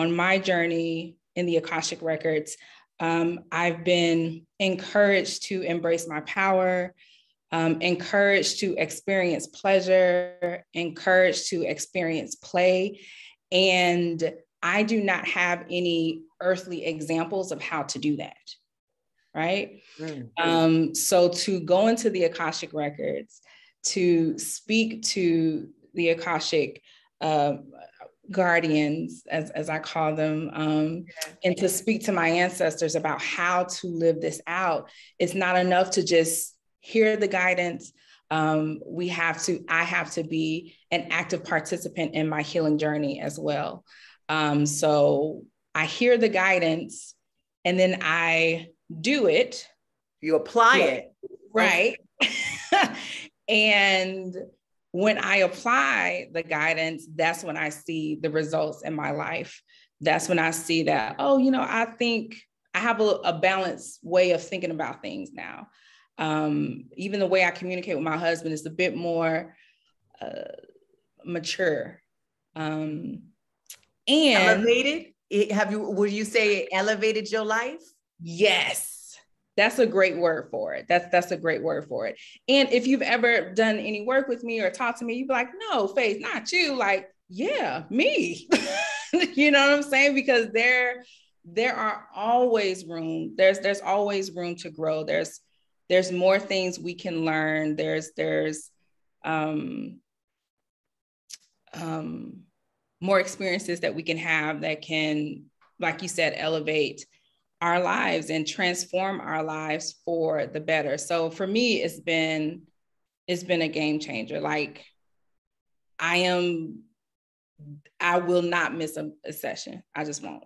on my journey in the Akashic Records, um, I've been encouraged to embrace my power, um, encouraged to experience pleasure, encouraged to experience play. And I do not have any earthly examples of how to do that. Right. Mm-hmm. Um, so to go into the Akashic Records, to speak to the Akashic uh, guardians, as, as I call them, um, and to speak to my ancestors about how to live this out. It's not enough to just hear the guidance. Um, we have to, I have to be an active participant in my healing journey as well. Um, so I hear the guidance and then I do it. You apply it. Right. and when I apply the guidance, that's when I see the results in my life. That's when I see that, oh, you know, I think I have a, a balanced way of thinking about things now. Um, even the way I communicate with my husband is a bit more uh, mature. Um, and elevated. Have you? Would you say it elevated your life? Yes that's a great word for it. That's that's a great word for it. And if you've ever done any work with me or talked to me, you'd be like, no, Faith, not you. Like, yeah, me. you know what I'm saying? Because there, there are always room. There's there's always room to grow. There's there's more things we can learn. There's there's um um more experiences that we can have that can, like you said, elevate our lives and transform our lives for the better. So for me, it's been it's been a game changer. Like I am, I will not miss a, a session. I just won't.